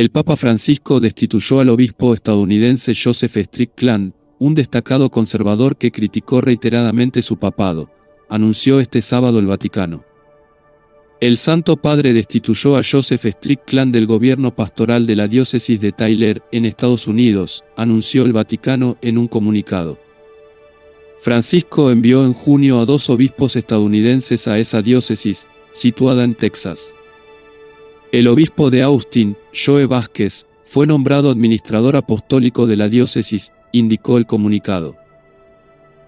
El Papa Francisco destituyó al obispo estadounidense Joseph Strickland, un destacado conservador que criticó reiteradamente su papado, anunció este sábado el Vaticano. El Santo Padre destituyó a Joseph Strickland del gobierno pastoral de la diócesis de Tyler, en Estados Unidos, anunció el Vaticano en un comunicado. Francisco envió en junio a dos obispos estadounidenses a esa diócesis, situada en Texas. El obispo de Austin, Joe Vázquez, fue nombrado administrador apostólico de la diócesis, indicó el comunicado.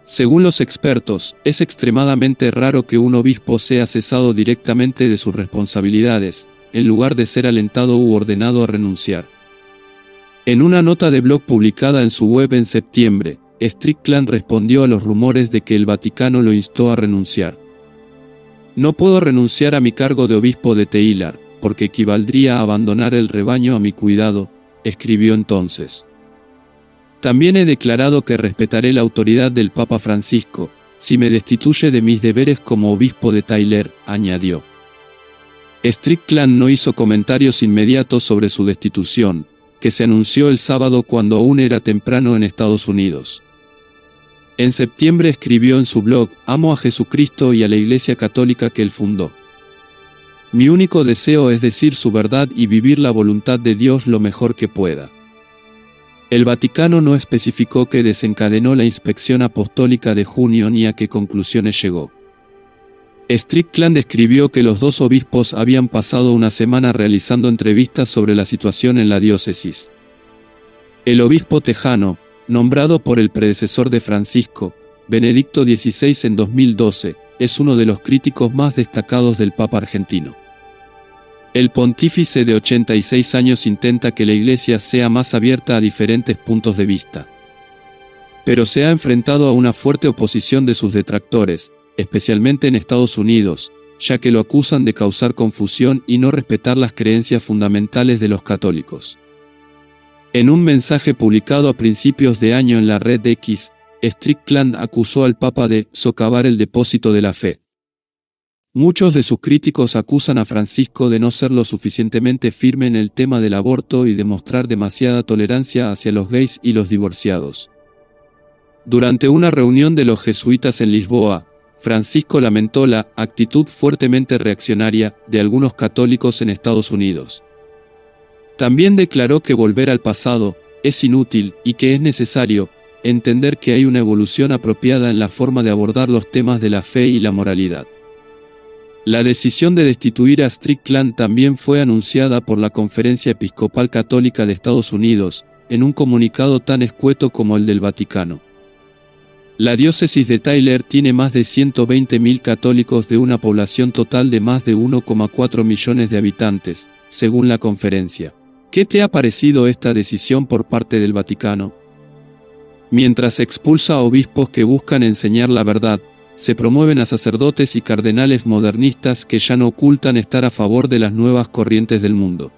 Según los expertos, es extremadamente raro que un obispo sea cesado directamente de sus responsabilidades, en lugar de ser alentado u ordenado a renunciar. En una nota de blog publicada en su web en septiembre, Strickland respondió a los rumores de que el Vaticano lo instó a renunciar. No puedo renunciar a mi cargo de obispo de Teilar, porque equivaldría a abandonar el rebaño a mi cuidado, escribió entonces. También he declarado que respetaré la autoridad del Papa Francisco, si me destituye de mis deberes como obispo de Tyler, añadió. Strickland no hizo comentarios inmediatos sobre su destitución, que se anunció el sábado cuando aún era temprano en Estados Unidos. En septiembre escribió en su blog, Amo a Jesucristo y a la Iglesia Católica que él fundó. Mi único deseo es decir su verdad y vivir la voluntad de Dios lo mejor que pueda. El Vaticano no especificó que desencadenó la inspección apostólica de junio ni a qué conclusiones llegó. Strickland escribió que los dos obispos habían pasado una semana realizando entrevistas sobre la situación en la diócesis. El obispo tejano, nombrado por el predecesor de Francisco, Benedicto XVI en 2012, es uno de los críticos más destacados del Papa argentino. El pontífice de 86 años intenta que la Iglesia sea más abierta a diferentes puntos de vista. Pero se ha enfrentado a una fuerte oposición de sus detractores, especialmente en Estados Unidos, ya que lo acusan de causar confusión y no respetar las creencias fundamentales de los católicos. En un mensaje publicado a principios de año en la red X, Strickland acusó al Papa de socavar el depósito de la fe. Muchos de sus críticos acusan a Francisco de no ser lo suficientemente firme en el tema del aborto y de mostrar demasiada tolerancia hacia los gays y los divorciados. Durante una reunión de los jesuitas en Lisboa, Francisco lamentó la actitud fuertemente reaccionaria de algunos católicos en Estados Unidos. También declaró que volver al pasado es inútil y que es necesario entender que hay una evolución apropiada en la forma de abordar los temas de la fe y la moralidad. La decisión de destituir a Strickland también fue anunciada por la Conferencia Episcopal Católica de Estados Unidos, en un comunicado tan escueto como el del Vaticano. La diócesis de Tyler tiene más de 120.000 católicos de una población total de más de 1,4 millones de habitantes, según la conferencia. ¿Qué te ha parecido esta decisión por parte del Vaticano? Mientras expulsa a obispos que buscan enseñar la verdad, se promueven a sacerdotes y cardenales modernistas que ya no ocultan estar a favor de las nuevas corrientes del mundo.